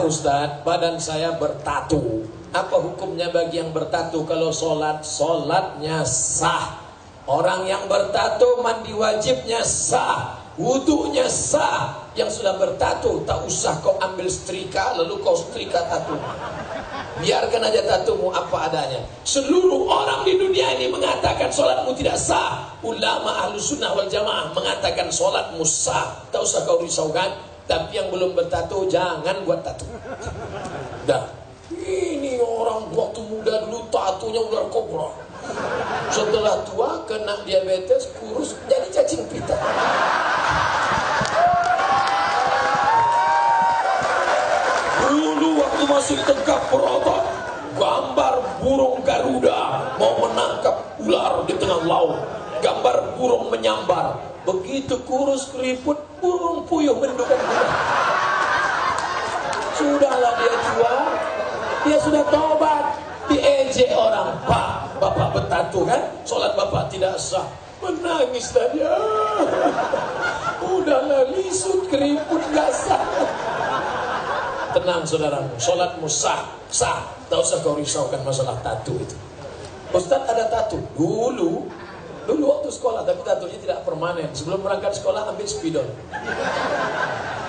Ustadz, badan saya bertatu. Apa hukumnya bagi yang bertatu kalau sholat? Sholatnya sah. Orang yang bertatu mandi wajibnya sah. Wudhunya sah. Yang sudah bertatu, tak usah kau ambil setrika lalu kau setrika tatu. Biarkan aja tatumu apa adanya. Seluruh orang di dunia ini mengatakan sholatmu tidak sah. Ulama ahlu sunnah wal jamaah mengatakan sholatmu sah. Tak usah kau risaukan. Tapi yang belum bertato jangan buat tato. Dah. Ini orang waktu muda dulu tatunya ular kobra. Setelah tua kena diabetes, kurus jadi cacing pita. Dulu waktu masih tegak berotot, gambar burung Garuda mau menangkap ular di tengah laut. Gambar burung menyambar. Begitu kurus keriput, burung puyuh mendukan Sudahlah dia tua, dia sudah tobat. Diejek orang, Pak, Bapak bertatu kan? Sholat Bapak tidak sah. Menangis dia. Udahlah lisut keriput gak sah. Tenang saudaramu, sholatmu sah, sah. Tak usah kau risaukan masalah tatu itu. Ustadz ada tatu. Dulu Dulu waktu sekolah, tapi tatunya tidak permanen. Sebelum berangkat sekolah ambil spidol.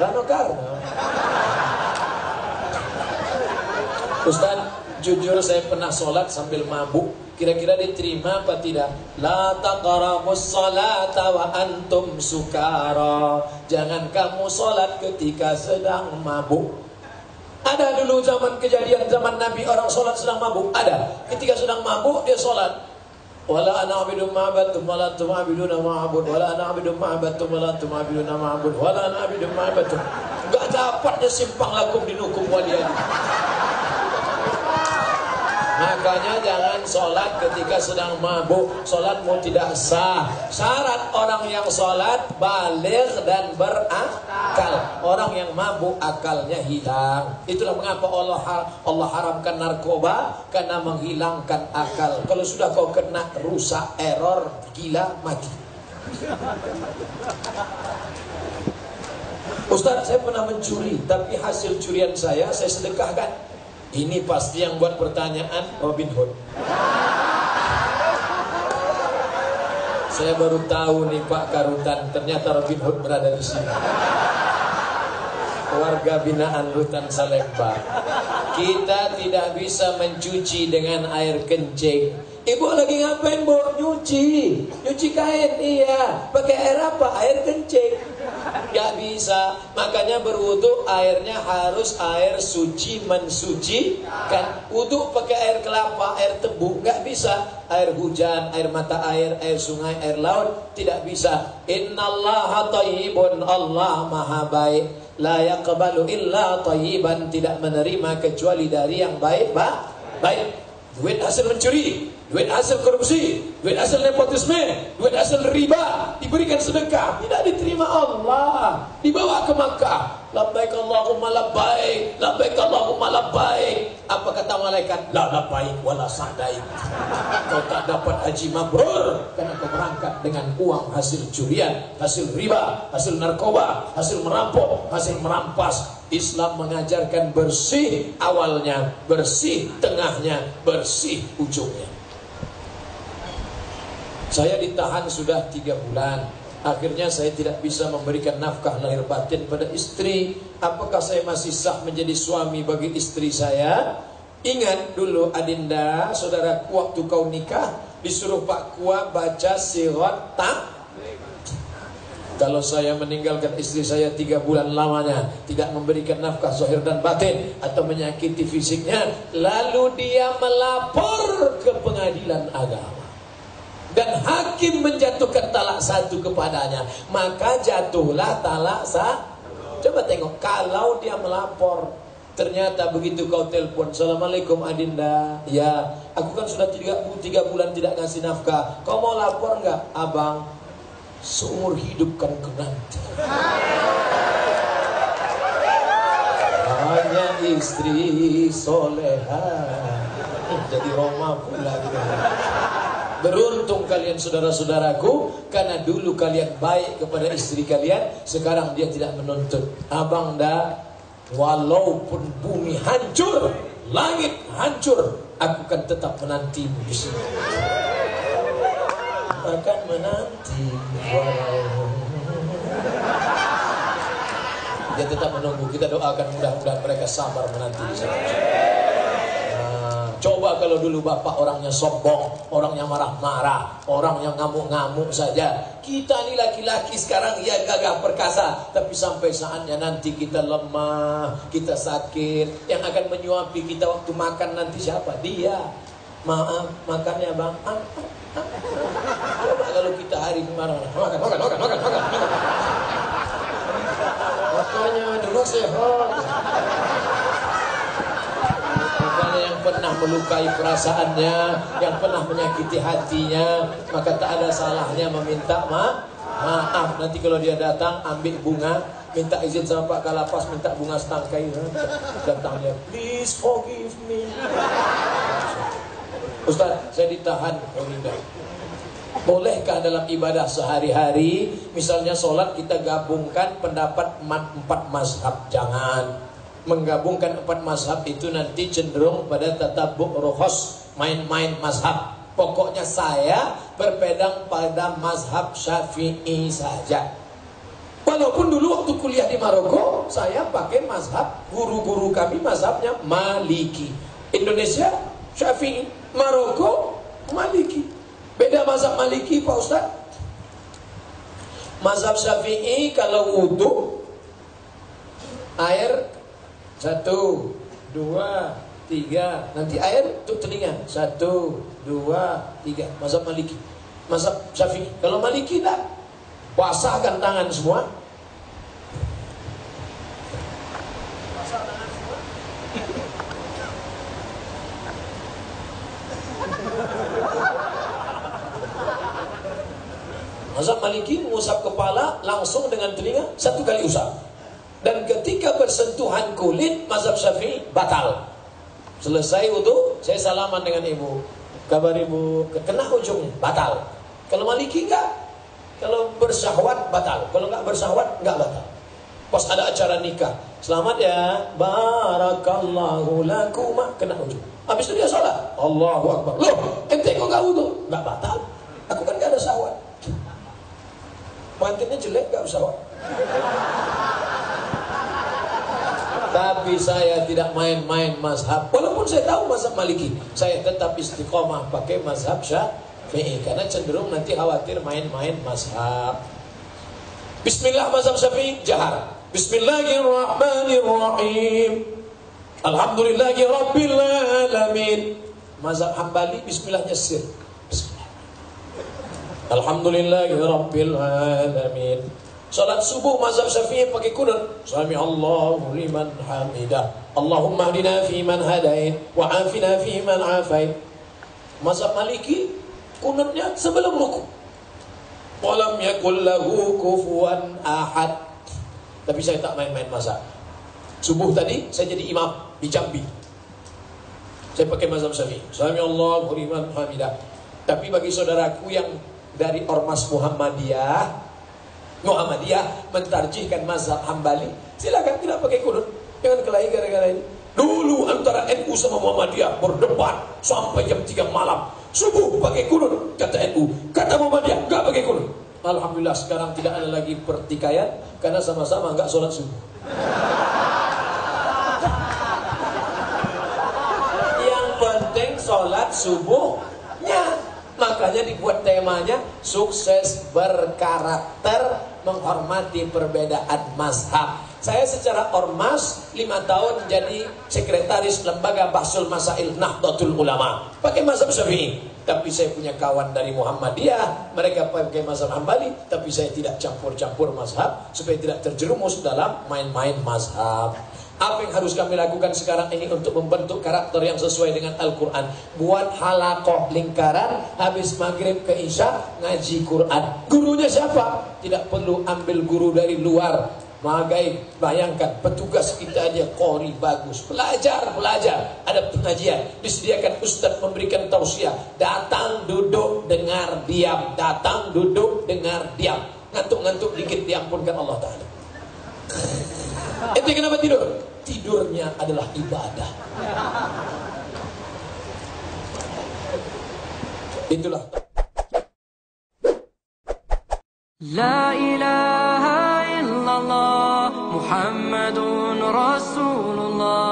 Rano Karno. Ustaz, jujur saya pernah sholat sambil mabuk. Kira-kira diterima apa tidak? La taqramus salata wa antum sukara. Jangan kamu sholat ketika sedang mabuk. Ada dulu zaman kejadian zaman Nabi orang sholat sedang mabuk. Ada. Ketika sedang mabuk dia sholat. Wala ana abidu ma'abadtum wala antum abiduna ma'abud Wala ana abidu ma'abadtum wala antum abiduna ma'abud Wala ana abidu ma'abadtum Gak dapatnya simpang lakum dinukum waliyadi Makanya jangan sholat ketika sedang mabuk. Sholatmu tidak sah. Syarat orang yang sholat balik dan berakal. Orang yang mabuk akalnya hilang. Itulah mengapa Allah Allah haramkan narkoba. Karena menghilangkan akal. Kalau sudah kau kena rusak, error, gila, mati. Ustaz saya pernah mencuri. Tapi hasil curian saya saya sedekahkan ini pasti yang buat pertanyaan Robin Hood. Saya baru tahu nih Pak Karutan, ternyata Robin Hood berada di sini. Warga binaan Rutan Salemba. Kita tidak bisa mencuci dengan air kencing. Ibu lagi ngapain bu? Nyuci. Nyuci kain, iya. Pakai air apa? Air kencing. Gak bisa. Makanya berwudu airnya harus air suci mensuci kan. Wudu pakai air kelapa, air tebu gak bisa. Air hujan, air mata air, air sungai, air laut tidak bisa. Innallaha thayyibun Allah maha baik. La yaqbalu illa thayyiban tidak menerima kecuali dari yang baik, Pak. Baik. Duit hasil mencuri, duit hasil korupsi, duit hasil nepotisme, duit hasil riba diberikan sedekah, tidak diterima Allah, dibawa ke Makkah. Labbaik Allahumma labbaik, labbaik Allahumma labbaik. Apa kata malaikat? La labbaik wala sa'daik. Kau tak dapat haji mabrur karena kau berangkat dengan uang hasil curian, hasil riba, hasil narkoba, hasil merampok, hasil merampas. Islam mengajarkan bersih awalnya, bersih tengahnya, bersih ujungnya. Saya ditahan sudah tiga bulan. Akhirnya saya tidak bisa memberikan nafkah lahir batin pada istri. Apakah saya masih sah menjadi suami bagi istri saya? Ingat dulu Adinda, saudara waktu kau nikah, disuruh Pak Kua baca sirat tak kalau saya meninggalkan istri saya tiga bulan lamanya Tidak memberikan nafkah zahir dan batin Atau menyakiti fisiknya Lalu dia melapor ke pengadilan agama dan hakim menjatuhkan talak satu kepadanya. Maka jatuhlah talak satu coba tengok kalau dia melapor ternyata begitu kau telepon assalamualaikum adinda. Ya aku kan sudah tiga, tiga bulan tidak ngasih nafkah. Kau mau lapor nggak? Abang seumur hidup kan ke nanti hanya istri soleha. Jadi Roma pula gitu Beruntung kalian saudara-saudaraku Karena dulu kalian baik kepada istri kalian Sekarang dia tidak menuntut Abang dah Walaupun bumi hancur, langit hancur, aku akan tetap menantimu di sini. Akan menanti dia tetap menunggu. Kita doakan mudah-mudahan mereka sabar menanti di sana. Coba kalau dulu bapak orangnya sombong, orangnya marah-marah, orang yang ngamuk-ngamuk saja. Kita ini laki-laki sekarang ya gagah perkasa, tapi sampai saatnya nanti kita lemah, kita sakit, yang akan menyuapi kita waktu makan nanti siapa? Dia. Maaf, makannya bang. Ah, ah, ah. Coba kalau kita hari ini marah-marah, makan, makan, makan, makan. makan. Makanya dulu sehat. Pernah melukai perasaannya, yang pernah menyakiti hatinya, maka tak ada salahnya meminta ma maaf. Nanti kalau dia datang ambil bunga, minta izin sama Pak Kalapas minta bunga setangkai. Datangnya, please forgive me. Ustaz, saya ditahan. Oh, Bolehkah dalam ibadah sehari-hari Misalnya sholat kita gabungkan pendapat empat mazhab Jangan Menggabungkan empat mazhab itu nanti cenderung pada tatabuk rohos Main-main mazhab. Pokoknya saya berpedang pada mazhab syafi'i saja. Walaupun dulu waktu kuliah di Maroko Saya pakai mazhab Guru-guru kami mazhabnya Maliki. Indonesia Syafi'i. Maroko Maliki. Beda mazhab Maliki Pak Ustaz. Mazhab Syafi'i kalau wudhu air satu, dua, tiga. Nanti air untuk telinga satu, dua, tiga. Mazhab Maliki. Mazhab Syafi'i. Kalau Maliki tak basahkan tangan semua. Mazhab Maliki mengusap kepala langsung dengan telinga satu kali usap. Dan ketika bersentuhan kulit mazhab Syafi'i batal. Selesai itu saya salaman dengan ibu. Kabar ibu, kena ujungnya, batal. Kalau Maliki enggak. Kalau bersyahwat batal. Kalau enggak bersyahwat enggak batal. Pas ada acara nikah, selamat ya, barakallahu lakum, kena ujung. Habis itu dia salat. Allahu akbar. Loh, ente kok enggak wudu? Enggak batal. Aku kan enggak ada syahwat. Pengantinnya jelek gak usah Tapi saya tidak main-main mazhab. Walaupun saya tahu mazhab maliki Saya tetap istiqomah pakai mazhab syafi'i. Karena cenderung nanti khawatir main-main mazhab. Bismillah mazhab syafi'i jahar. Bismillahirrahmanirrahim. Alhamdulillahi Rabbil Alamin Mazhab hambali bismillahnya sir Alhamdulillahi Rabbil Alamin Salat subuh mazhab syafi'i pakai kunut Sami Allahu liman hamidah Allahumma hadina fi man hadait Wa afina fi man afait Mazhab maliki Kunutnya sebelum ruku. Walam yakul lahu kufuan ahad. Tapi saya tak main-main mazhab. Subuh tadi saya jadi imam di Jambi. Saya pakai mazhab syafi'i. Sami Allahu liman hamidah Tapi bagi saudaraku yang dari Ormas Muhammadiyah Muhammadiyah mentarjihkan mazhab Hambali. Silakan tidak pakai kunut. Jangan kelahi gara-gara ini. Dulu antara NU sama Muhammadiyah berdebat sampai jam 3 malam. Subuh pakai kunut kata NU kata Muhammadiyah enggak pakai kunut. Alhamdulillah sekarang tidak ada lagi pertikaian karena sama-sama enggak sholat subuh. Yang penting sholat subuhnya. Makanya dibuat temanya sukses berkarakter menghormati perbedaan mazhab. Saya secara ormas lima tahun jadi sekretaris lembaga Bahsul Masail Nahdlatul Ulama. Pakai mazhab Syafi'i. Tapi saya punya kawan dari Muhammadiyah, mereka pakai mazhab Hambali, tapi saya tidak campur-campur mazhab supaya tidak terjerumus dalam main-main mazhab. Apa yang harus kami lakukan sekarang ini untuk membentuk karakter yang sesuai dengan Al-Quran? Buat halakoh lingkaran, habis maghrib ke isya, ngaji Quran. Gurunya siapa? Tidak perlu ambil guru dari luar. Magai, bayangkan petugas kita aja kori bagus. Belajar, belajar. Ada pengajian. Disediakan ustaz memberikan tausiah. Datang, duduk, dengar, diam. Datang, duduk, dengar, diam. Ngantuk-ngantuk dikit diampunkan Allah Ta'ala. Itu kenapa tidur? Tidurnya adalah ibadah. Itulah. La ilaha illallah Muhammadun Rasulullah